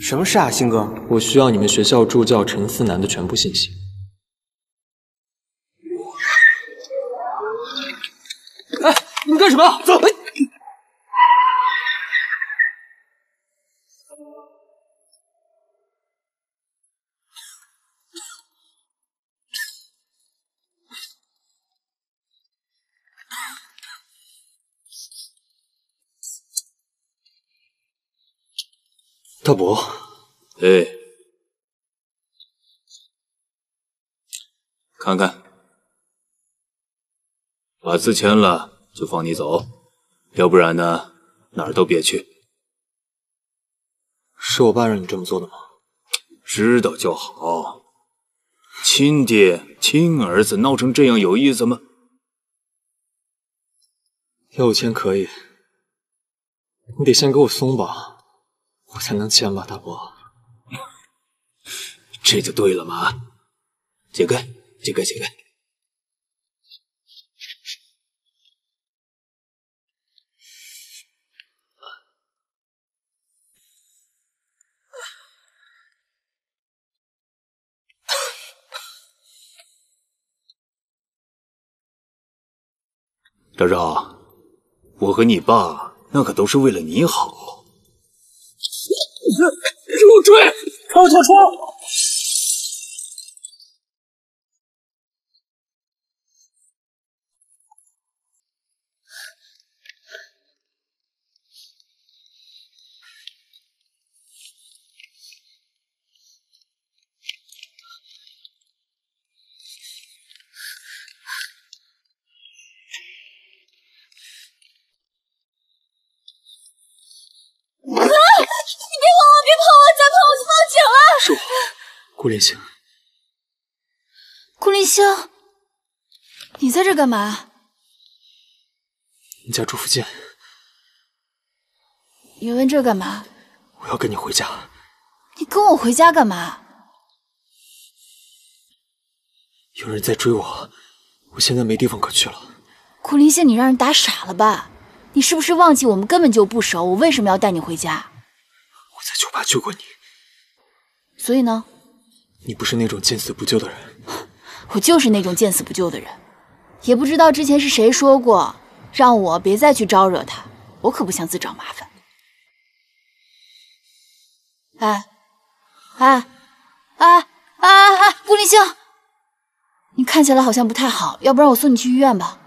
什么事啊，星哥？我需要你们学校助教陈思南的全部信息。哎，你们干什么？走！大伯，哎，看看，把字签了就放你走，要不然呢，哪儿都别去。是我爸让你这么做的吗？知道就好。亲爹亲儿子闹成这样有意思吗？要我签可以，你得先给我松绑。我才能签吧，大伯。这就对了嘛！解开，解开，解开。昭昭，我和你爸那可都是为了你好。都退出。顾林星，顾林星，你在这干嘛？你家住附近。你问这干嘛？我要跟你回家。你跟我回家干嘛？有人在追我，我现在没地方可去了。顾林星，你让人打傻了吧？你是不是忘记我们根本就不熟？我为什么要带你回家？我在酒吧救过你。所以呢？你不是那种见死不救的人，我就是那种见死不救的人。也不知道之前是谁说过，让我别再去招惹他。我可不想自找麻烦。哎，哎，哎，哎哎，顾立星，你看起来好像不太好，要不然我送你去医院吧。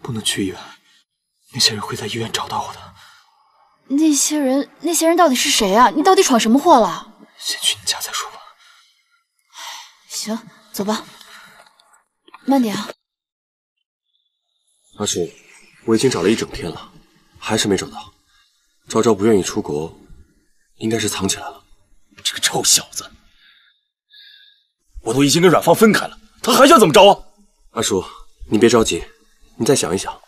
不能去医院，那些人会在医院找到我的。那些人，那些人到底是谁啊？你到底闯什么祸了？先去你家再说吧。行，走吧，慢点啊。阿叔，我已经找了一整天了，还是没找到。昭昭不愿意出国，应该是藏起来了。这个臭小子，我都已经跟阮芳分开了，他还想怎么着啊？阿叔，你别着急，你再想一想，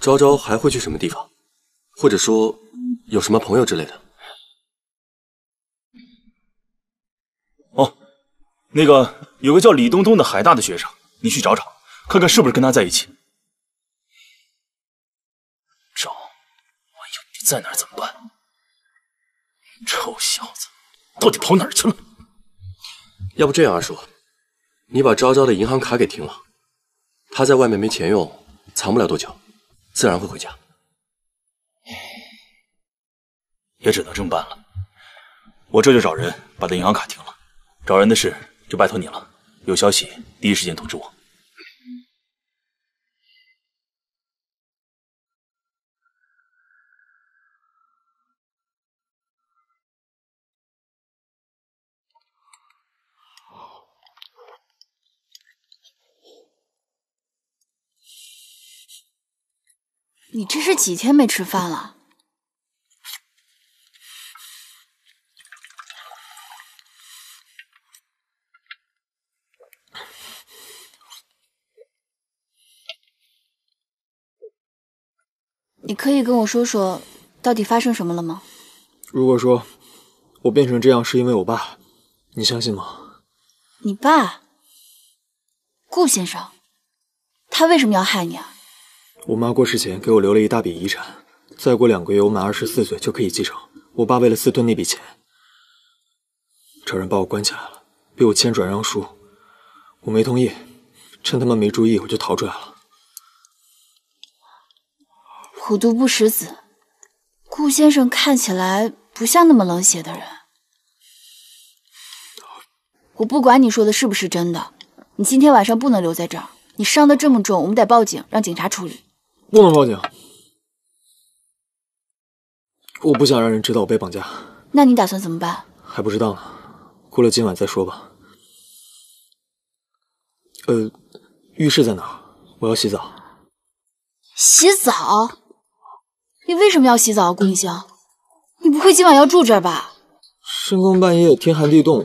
昭昭还会去什么地方，或者说有什么朋友之类的。那个。有个叫李东东的海大的学生，你去找找，看看是不是跟他在一起。找，万一不在那儿怎么办？臭小子，到底跑哪儿去了？要不这样，二叔，你把昭昭的银行卡给停了，他在外面没钱用，藏不了多久，自然会回家。也只能这么办了。我这就找人把他银行卡停了。找人的事。就拜托你了，有消息第一时间通知我。你这是几天没吃饭了？你可以跟我说说，到底发生什么了吗？如果说我变成这样是因为我爸，你相信吗？你爸，顾先生，他为什么要害你啊？我妈过世前给我留了一大笔遗产，再过两个月我满二十四岁就可以继承。我爸为了私吞那笔钱，找人把我关起来了，逼我签转让书，我没同意，趁他们没注意，我就逃出来了。虎毒不食子，顾先生看起来不像那么冷血的人。我不管你说的是不是真的，你今天晚上不能留在这儿。你伤得这么重，我们得报警，让警察处理。不能报警，我不想让人知道我被绑架。那你打算怎么办？还不知道呢，过了今晚再说吧。呃，浴室在哪？我要洗澡。洗澡？你为什么要洗澡，顾明星？你不会今晚要住这儿吧？深更半夜，天寒地冻，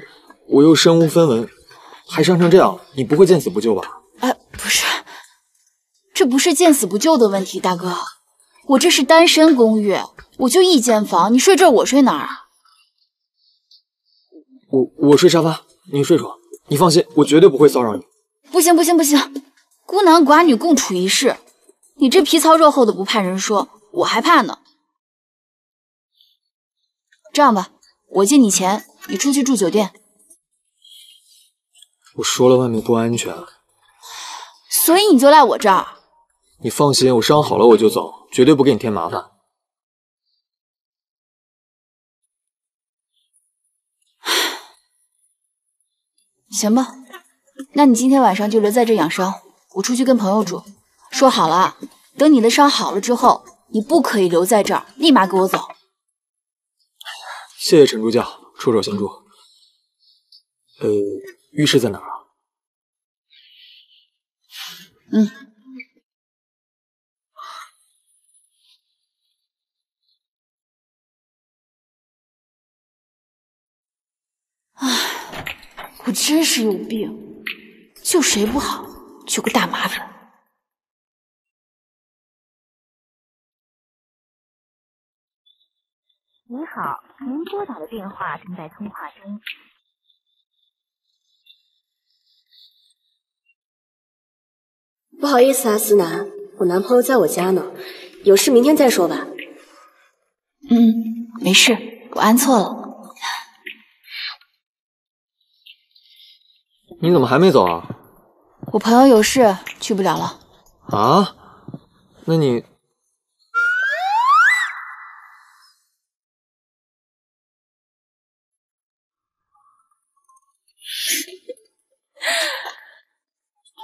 我又身无分文，还伤成这样，你不会见死不救吧？哎，不是，这不是见死不救的问题，大哥，我这是单身公寓，我就一间房，你睡这儿，我睡哪儿啊？我我睡沙发，你睡床，你放心，我绝对不会骚扰你。不行不行不行，孤男寡女共处一室，你这皮糙肉厚的不怕人说，我还怕呢。这样吧，我借你钱，你出去住酒店。我说了，外面不安全。所以你就赖我这儿？你放心，我伤好了我就走，绝对不给你添麻烦。行吧，那你今天晚上就留在这养伤，我出去跟朋友住。说好了，等你的伤好了之后，你不可以留在这儿，立马给我走。谢谢陈助教，出手相助。呃，浴室在哪儿啊？嗯，唉，我真是有病，救谁不好，救个大麻烦。你好，您拨打的电话正在通话中。不好意思啊，思南，我男朋友在我家呢，有事明天再说吧。嗯，没事，我按错了。你怎么还没走啊？我朋友有事，去不了了。啊？那你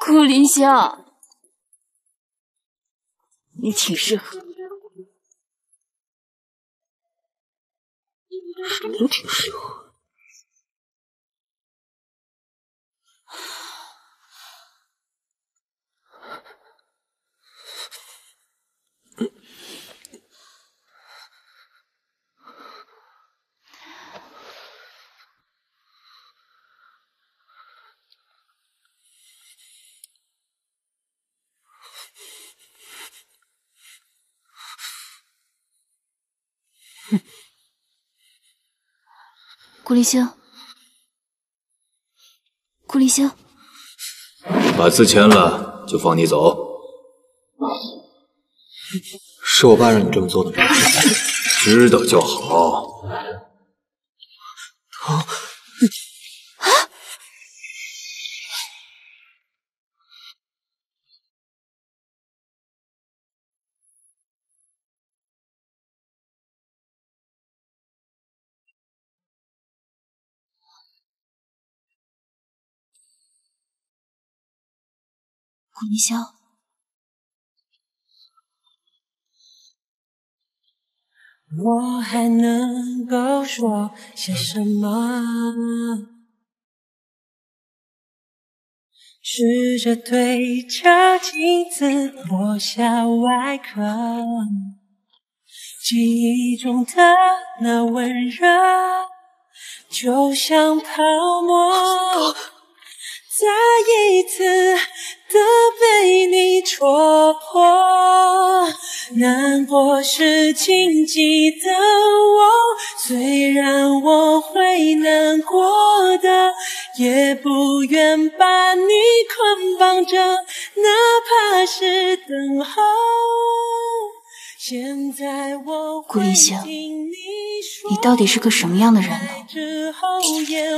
顾林香，你挺适合。什么都挺适合？顾立星，顾立星，把字签了就放你走。是我爸让你这么做的吗？知道就好。顾凌霄，我还能够说些什么？试着对着镜子剥下外壳，记忆中的那温热，就像泡沫，再一次的被你戳破。难过是禁忌的我，虽然我会难过的，也不愿把你捆绑着，哪怕是等候。现在我顾立行，你到底是个什么样的人呢？之后也